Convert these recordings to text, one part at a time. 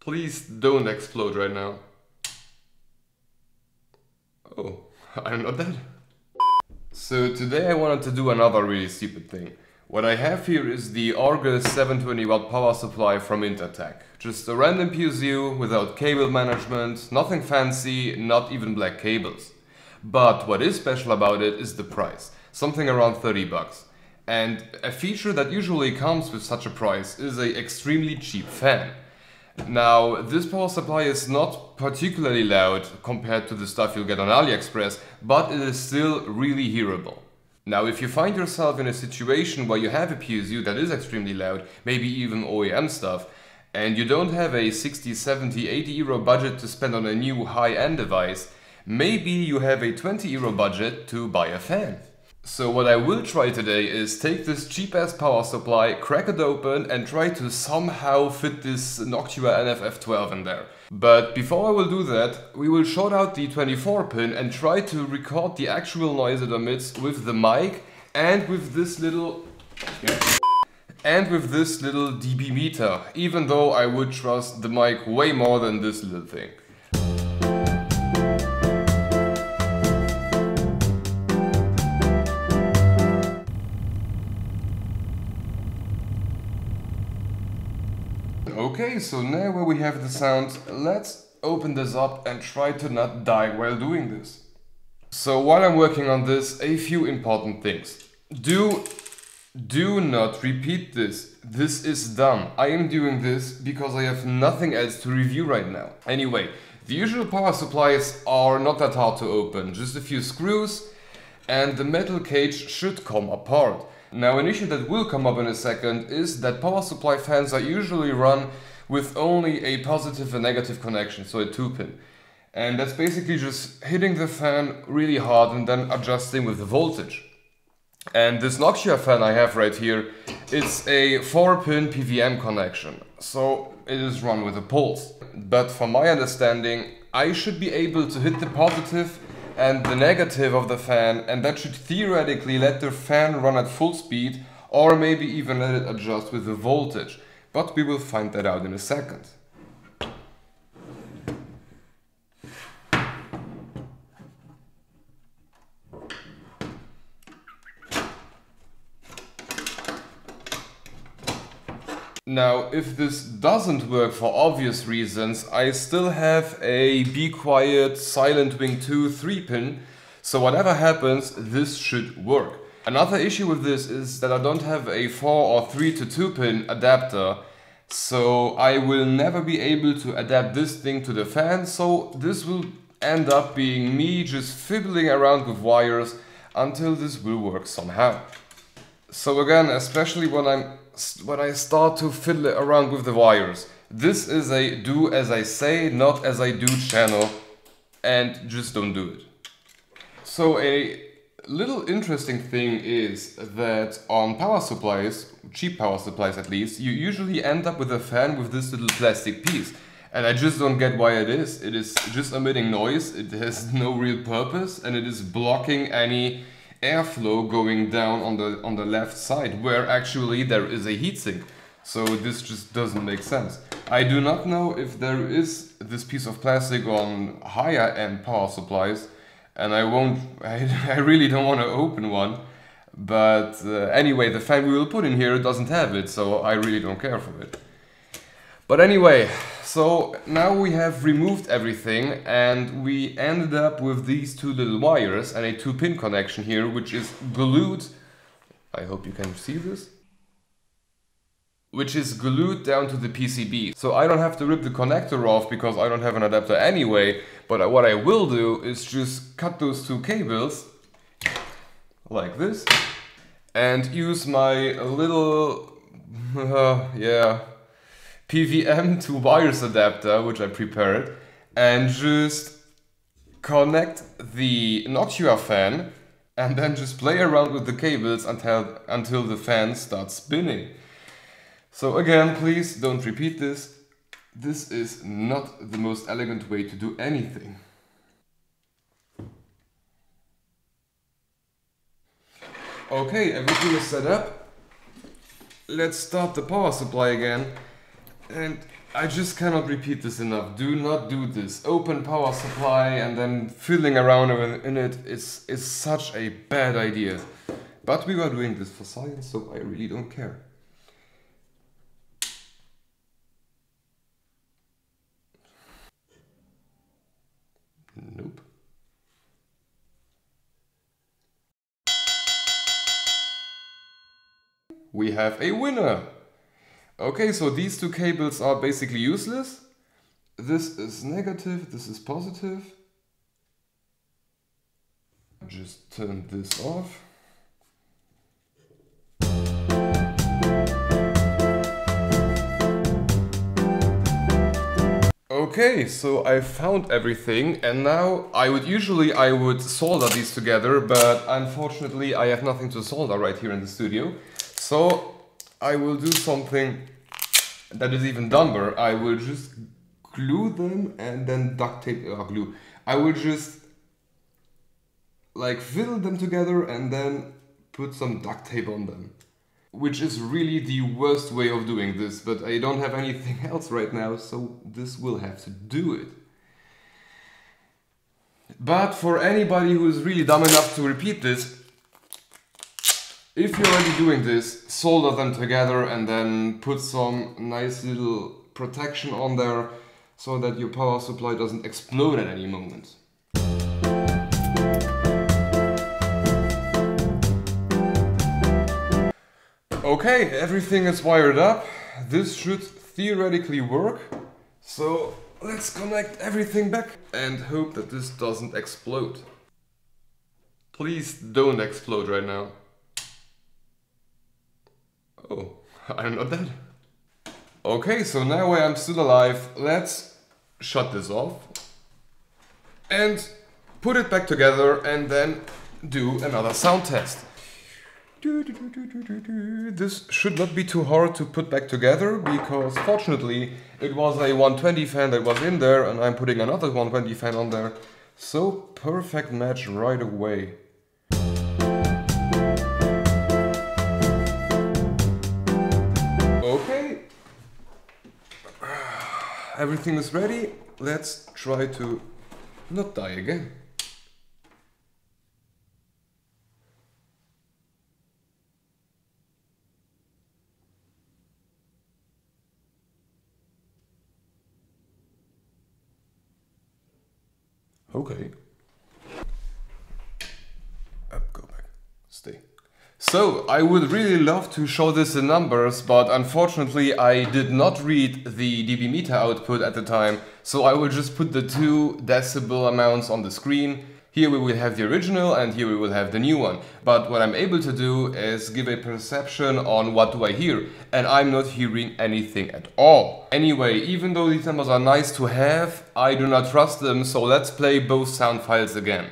Please don't explode right now. Oh, I'm not dead. So today I wanted to do another really stupid thing. What I have here is the Argus 720 watt power supply from Inter-Tech. Just a random PSU without cable management, nothing fancy, not even black cables. But what is special about it is the price, something around 30 bucks. And a feature that usually comes with such a price is a extremely cheap fan. Now, this power supply is not particularly loud compared to the stuff you'll get on AliExpress, but it is still really hearable. Now, if you find yourself in a situation where you have a PSU that is extremely loud, maybe even OEM stuff, and you don't have a 60, 70, 80 euro budget to spend on a new high-end device, maybe you have a 20 euro budget to buy a fan. So what I will try today is take this cheap ass power supply, crack it open and try to somehow fit this Noctua NF-F12 in there. But before I will do that, we will short out the 24 pin and try to record the actual noise it emits with the mic and with this little... And with this little dB meter, even though I would trust the mic way more than this little thing. Okay, so now where we have the sound, let's open this up and try to not die while doing this. So while I'm working on this, a few important things. Do, do not repeat this. This is dumb. I am doing this because I have nothing else to review right now. Anyway, the usual power supplies are not that hard to open. Just a few screws and the metal cage should come apart. Now an issue that will come up in a second is that power supply fans are usually run with only a positive and negative connection, so a 2-pin. And that's basically just hitting the fan really hard and then adjusting with the voltage. And this Noctua fan I have right here, it's a 4-pin PWM connection, so it is run with a pulse. But from my understanding, I should be able to hit the positive and the negative of the fan and that should theoretically let the fan run at full speed or maybe even let it adjust with the voltage. But we will find that out in a second. Now, if this doesn't work for obvious reasons, I still have a Be Quiet Silent Wing 2 3 pin, so whatever happens, this should work. Another issue with this is that I don't have a 4 or 3 to 2 pin adapter, so I will never be able to adapt this thing to the fan, so this will end up being me just fiddling around with wires until this will work somehow. So again, especially when I'm when I start to fiddle around with the wires. This is a do as I say, not as I do channel and just don't do it. So a little interesting thing is that on power supplies, cheap power supplies at least, you usually end up with a fan with this little plastic piece. And I just don't get why it is. It is just emitting noise, it has no real purpose, and it is blocking any airflow going down on the on the left side where actually there is a heatsink. So this just doesn't make sense. I do not know if there is this piece of plastic on higher end power supplies and I won't, I, I really don't want to open one. But uh, anyway, the fan we will put in here doesn't have it, so I really don't care for it. But anyway, so now we have removed everything and we ended up with these two little wires and a two pin connection here which is glued, I hope you can see this, which is glued down to the PCB. So I don't have to rip the connector off because I don't have an adapter anyway, but what I will do is just cut those two cables like this and use my little, uh, yeah, PWM to wires adapter, which I prepared, and just connect the Noctua fan and then just play around with the cables until, until the fan starts spinning. So again, please don't repeat this. This is not the most elegant way to do anything. Okay, everything is set up. Let's start the power supply again. And I just cannot repeat this enough. Do not do this. Open power supply and then fiddling around in it is, is such a bad idea. But we were doing this for science, so I really don't care. Nope. We have a winner! Okay, so these two cables are basically useless. This is negative, this is positive. Just turn this off. Okay, so I found everything and now I would usually I would solder these together, but unfortunately I have nothing to solder right here in the studio. So I will do something that is even dumber. I will just glue them and then duct tape, uh, glue. I will just like fiddle them together and then put some duct tape on them. Which is really the worst way of doing this, but I don't have anything else right now, so this will have to do it. But for anybody who is really dumb enough to repeat this, if you're already doing this, solder them together and then put some nice little protection on there so that your power supply doesn't explode at any moment. Okay, everything is wired up. This should theoretically work. So let's connect everything back and hope that this doesn't explode. Please don't explode right now. Oh, I'm not dead. Okay, so now I'm still alive, let's shut this off and put it back together and then do another sound test. This should not be too hard to put back together because fortunately it was a 120 fan that was in there and I'm putting another 120 fan on there. So perfect match right away. Everything is ready. Let's try to not die again. Okay. Up, go back. Stay. So, I would really love to show this in numbers, but unfortunately I did not read the dB meter output at the time, so I will just put the two decibel amounts on the screen here we will have the original and here we will have the new one. But what I'm able to do is give a perception on what do I hear. And I'm not hearing anything at all. Anyway, even though these numbers are nice to have, I do not trust them. So let's play both sound files again.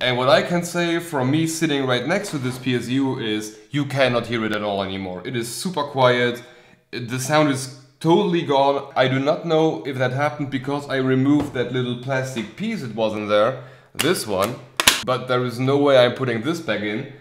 And what I can say from me sitting right next to this PSU is you cannot hear it at all anymore. It is super quiet the sound is totally gone. I do not know if that happened because I removed that little plastic piece it was in there, this one, but there is no way I'm putting this back in.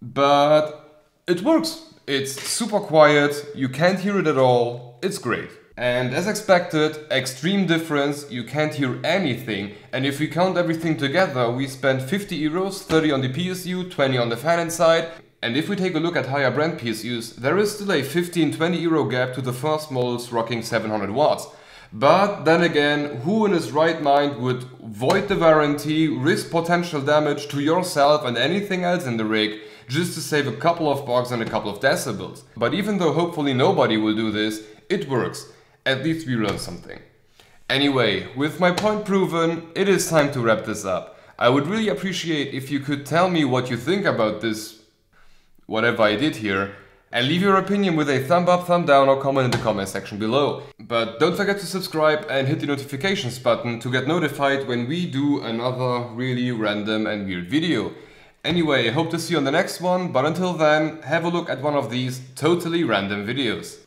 But it works. It's super quiet, you can't hear it at all, it's great. And as expected, extreme difference, you can't hear anything. And if we count everything together, we spent 50 euros, 30 on the PSU, 20 on the fan inside. And if we take a look at higher brand PSUs, there is still a 15-20 euro gap to the first models rocking 700 watts. But then again, who in his right mind would void the warranty, risk potential damage to yourself and anything else in the rig just to save a couple of bucks and a couple of decibels? But even though hopefully nobody will do this, it works. At least we learned something. Anyway, with my point proven, it is time to wrap this up. I would really appreciate if you could tell me what you think about this whatever I did here, and leave your opinion with a thumb up, thumb down or comment in the comment section below. But don't forget to subscribe and hit the notifications button to get notified when we do another really random and weird video. Anyway, hope to see you on the next one, but until then, have a look at one of these totally random videos.